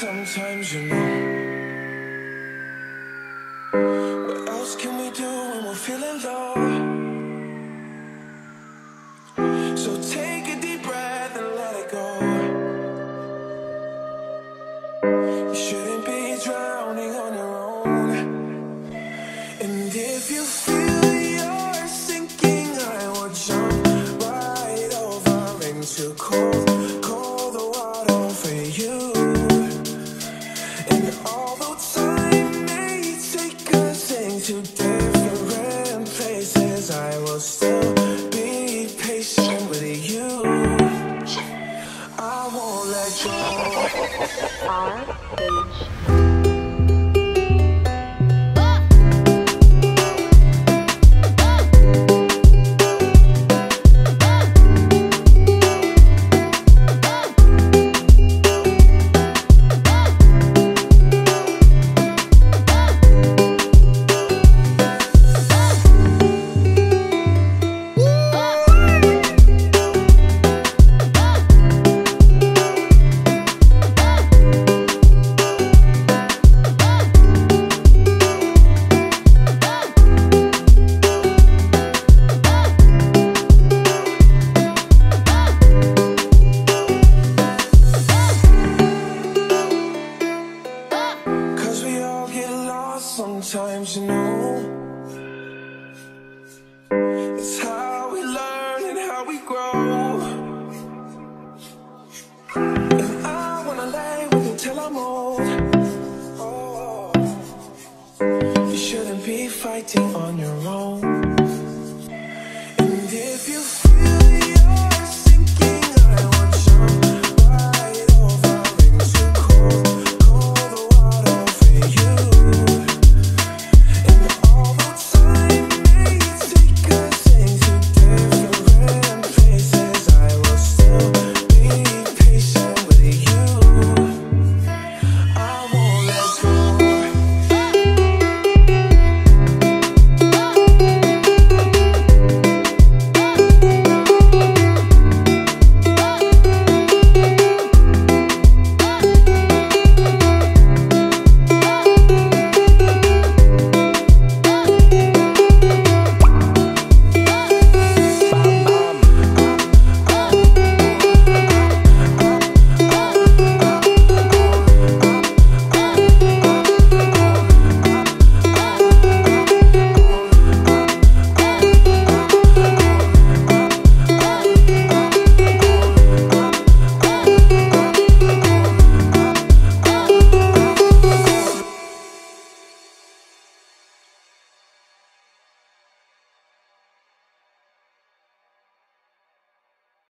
sometimes, you know. Into different places, I will still be patient with you. I won't let go. R sometimes, you know. It's how we learn and how we grow. And I wanna lay with you till I'm old. Oh, you shouldn't be fighting on your own. And if you